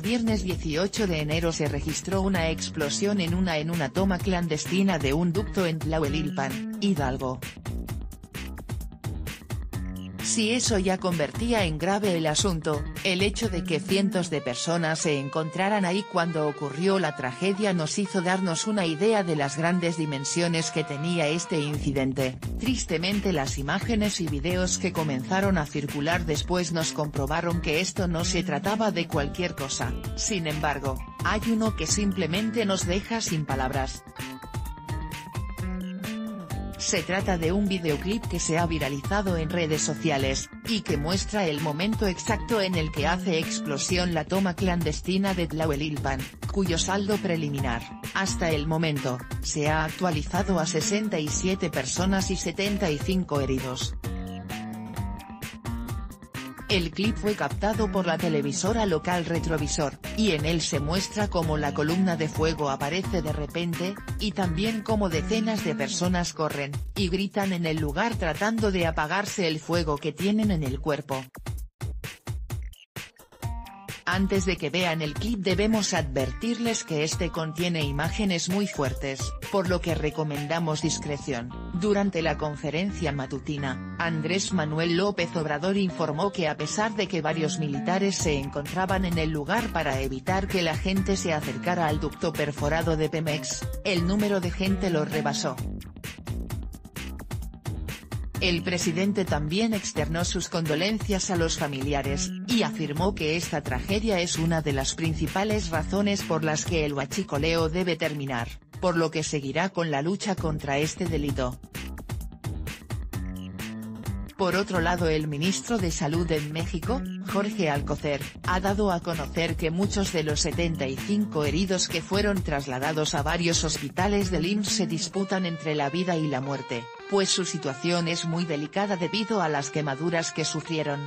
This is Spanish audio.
viernes 18 de enero se registró una explosión en una en una toma clandestina de un ducto en Tlahuelilpan, Hidalgo. Si eso ya convertía en grave el asunto, el hecho de que cientos de personas se encontraran ahí cuando ocurrió la tragedia nos hizo darnos una idea de las grandes dimensiones que tenía este incidente. Tristemente las imágenes y videos que comenzaron a circular después nos comprobaron que esto no se trataba de cualquier cosa, sin embargo, hay uno que simplemente nos deja sin palabras. Se trata de un videoclip que se ha viralizado en redes sociales, y que muestra el momento exacto en el que hace explosión la toma clandestina de Tlahuelilpan, cuyo saldo preliminar, hasta el momento, se ha actualizado a 67 personas y 75 heridos. El clip fue captado por la televisora local Retrovisor, y en él se muestra cómo la columna de fuego aparece de repente, y también cómo decenas de personas corren, y gritan en el lugar tratando de apagarse el fuego que tienen en el cuerpo. Antes de que vean el clip debemos advertirles que este contiene imágenes muy fuertes, por lo que recomendamos discreción. Durante la conferencia matutina, Andrés Manuel López Obrador informó que a pesar de que varios militares se encontraban en el lugar para evitar que la gente se acercara al ducto perforado de Pemex, el número de gente lo rebasó. El presidente también externó sus condolencias a los familiares, y afirmó que esta tragedia es una de las principales razones por las que el huachicoleo debe terminar, por lo que seguirá con la lucha contra este delito. Por otro lado el ministro de Salud en México, Jorge Alcocer, ha dado a conocer que muchos de los 75 heridos que fueron trasladados a varios hospitales del IMSS se disputan entre la vida y la muerte, pues su situación es muy delicada debido a las quemaduras que sufrieron.